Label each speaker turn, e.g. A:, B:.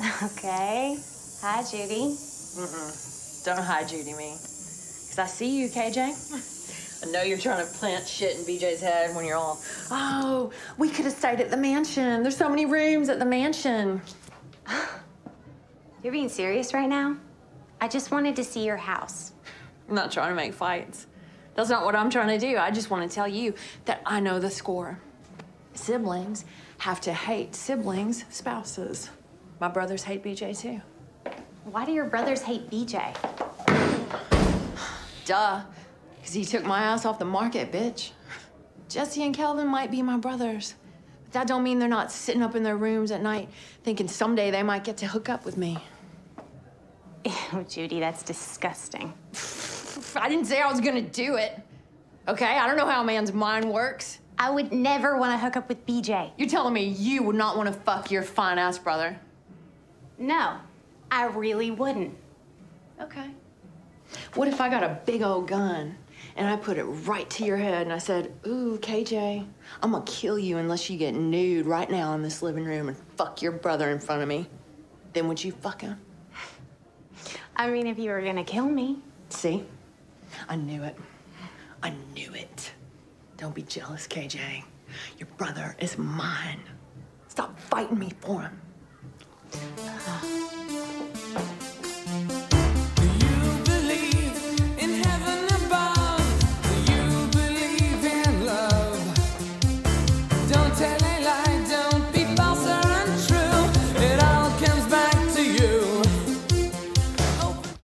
A: Okay. Hi, Judy.
B: Don't hide Judy me. Because I see you, KJ. I know you're trying to plant shit in BJ's head when you're all, oh, we could have stayed at the mansion. There's so many rooms at the mansion.
A: You're being serious right now? I just wanted to see your house.
B: I'm not trying to make fights. That's not what I'm trying to do. I just want to tell you that I know the score. Siblings have to hate siblings' spouses. My brothers hate BJ too.
A: Why do your brothers hate BJ?
B: Duh. Because he took my ass off the market, bitch. Jesse and Kelvin might be my brothers. But that don't mean they're not sitting up in their rooms at night thinking someday they might get to hook up with me.
A: Ew, Judy, that's disgusting.
B: I didn't say I was gonna do it. Okay? I don't know how a man's mind works.
A: I would never want to hook up with BJ.
B: You're telling me you would not want to fuck your fine ass brother?
A: No, I really wouldn't.
B: Okay. What if I got a big old gun and I put it right to your head and I said, Ooh, KJ, I'm gonna kill you unless you get nude right now in this living room and fuck your brother in front of me? Then would you fuck him?
A: I mean, if you were gonna kill me.
B: See? I knew it. I knew it. Don't be jealous, KJ. Your brother is mine. Stop fighting me for him.